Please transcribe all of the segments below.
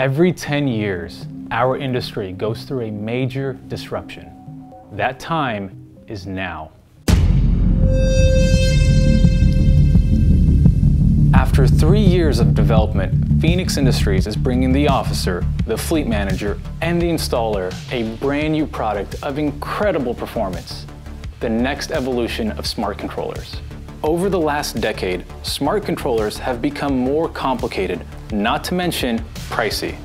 Every 10 years, our industry goes through a major disruption. That time is now. After three years of development, Feniex Industries is bringing the officer, the fleet manager, and the installer a brand new product of incredible performance, the next evolution of smart controllers. Over the last decade, smart controllers have become more complicated, not to mention pricey.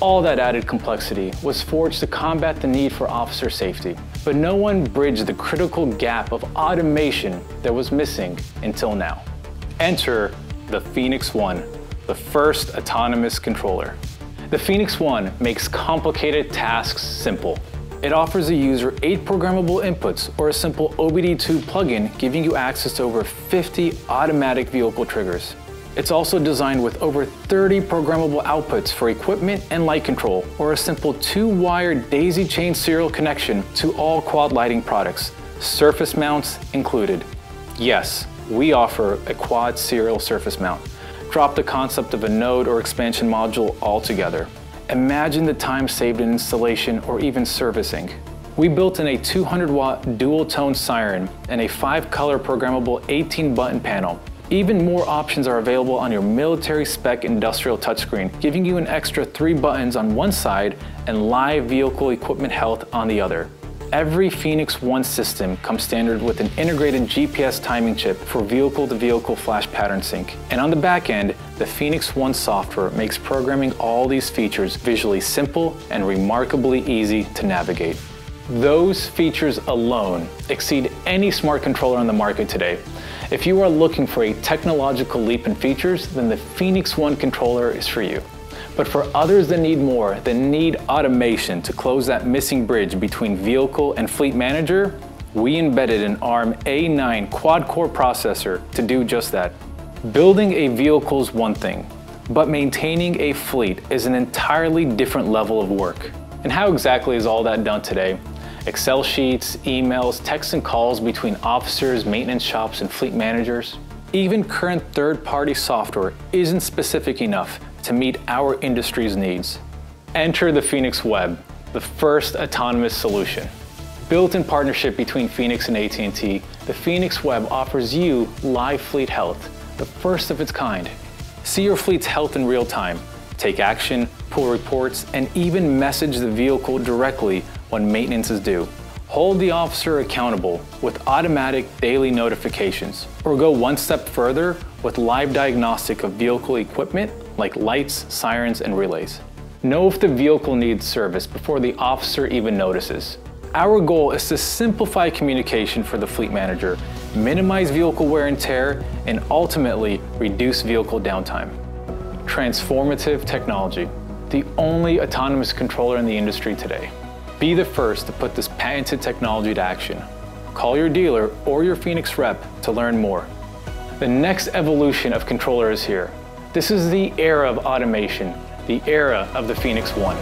All that added complexity was forged to combat the need for officer safety, but no one bridged the critical gap of automation that was missing until now. Enter the Feniex One, the first autonomous controller. The Feniex One makes complicated tasks simple it offers the user eight programmable inputs or a simple OBD2 plugin giving you access to over 50 automatic vehicle triggers. It's also designed with over 30 programmable outputs for equipment and light control, or a simple two-wire daisy chain serial connection to all quad lighting products, surface mounts included. Yes, we offer a quad serial surface mount. Drop the concept of a node or expansion module altogether. Imagine the time saved in installation or even servicing. We built in a 200 watt dual tone siren and a five color programmable 18 button panel. Even more options are available on your military spec industrial touchscreen, giving you an extra three buttons on one side and live vehicle equipment health on the other. Every Feniex One system comes standard with an integrated GPS timing chip for vehicle-to-vehicle -vehicle flash pattern sync. And on the back end, the Feniex One software makes programming all these features visually simple and remarkably easy to navigate. Those features alone exceed any smart controller on the market today. If you are looking for a technological leap in features, then the Feniex One controller is for you. But for others that need more, that need automation to close that missing bridge between vehicle and fleet manager, we embedded an ARM A9 quad-core processor to do just that. Building a vehicle is one thing, but maintaining a fleet is an entirely different level of work. And how exactly is all that done today? Excel sheets, emails, texts and calls between officers, maintenance shops, and fleet managers? Even current third-party software isn't specific enough to meet our industry's needs. Enter the Feniex Web, the first autonomous solution. Built in partnership between Feniex and AT&T, the Feniex Web offers you live fleet health, the first of its kind. See your fleet's health in real time, take action, pull reports, and even message the vehicle directly when maintenance is due. Hold the officer accountable with automatic daily notifications, or go one step further with live diagnostic of vehicle equipment like lights, sirens, and relays. Know if the vehicle needs service before the officer even notices. Our goal is to simplify communication for the fleet manager, minimize vehicle wear and tear, and ultimately reduce vehicle downtime. Transformative technology, the only autonomous controller in the industry today. Be the first to put this patented technology to action. Call your dealer or your Feniex rep to learn more. The next evolution of controller is here. This is the era of automation, the era of the Feniex One.